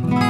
Mm-hmm.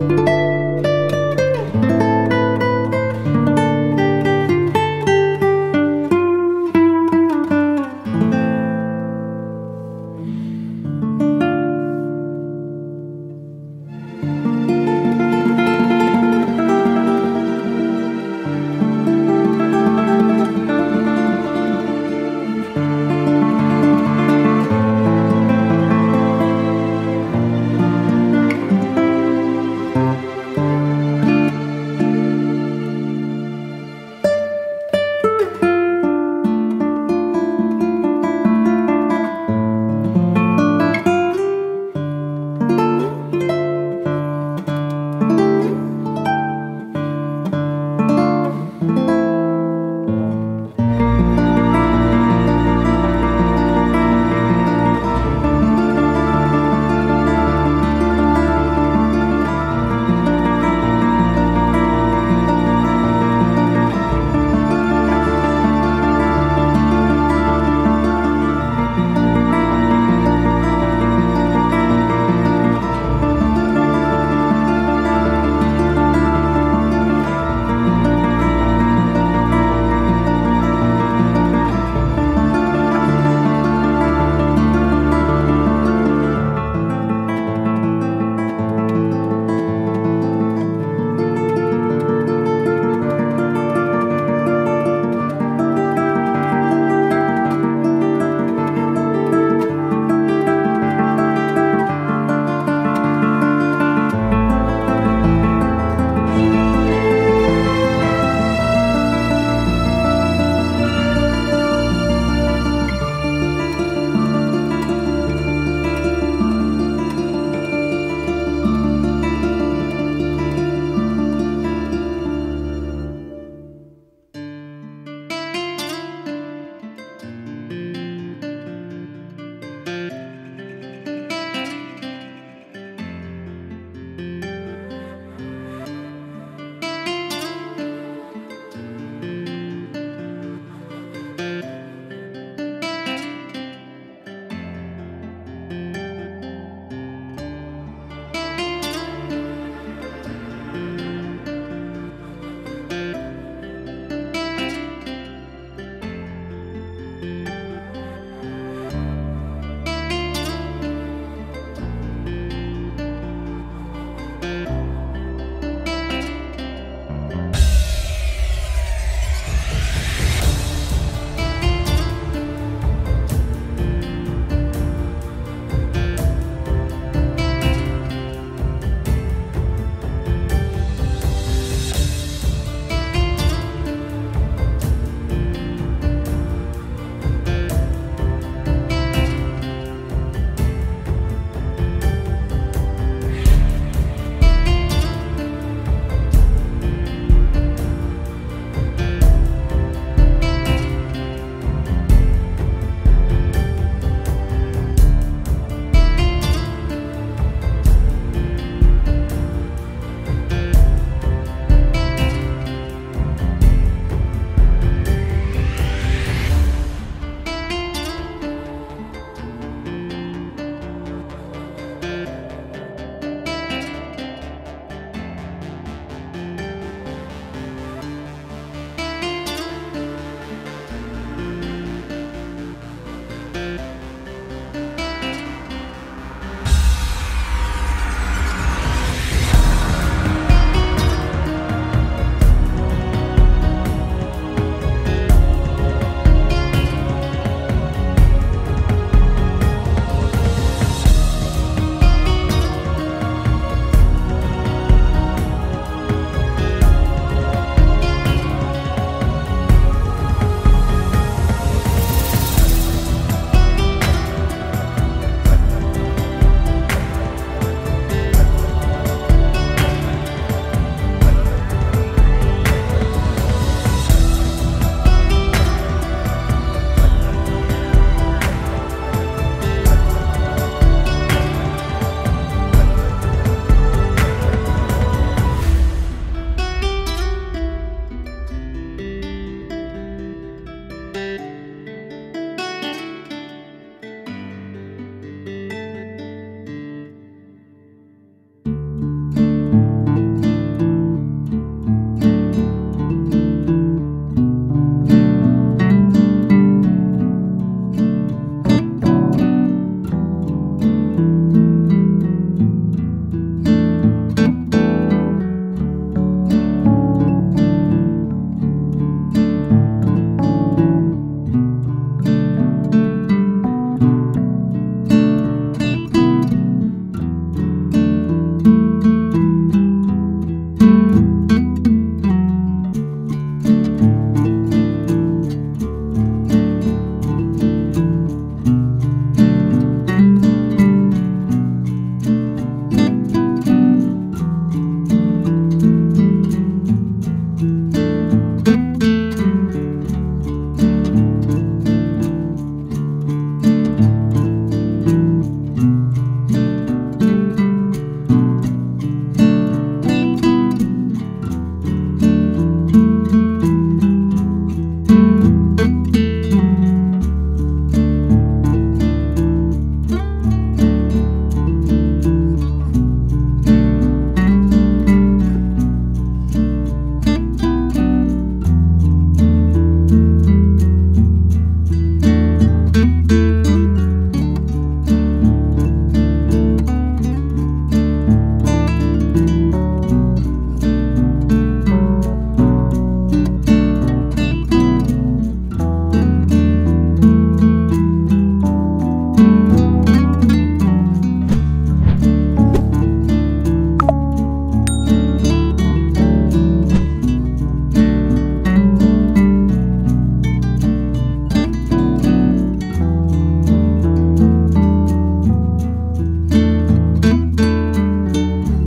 You Woo!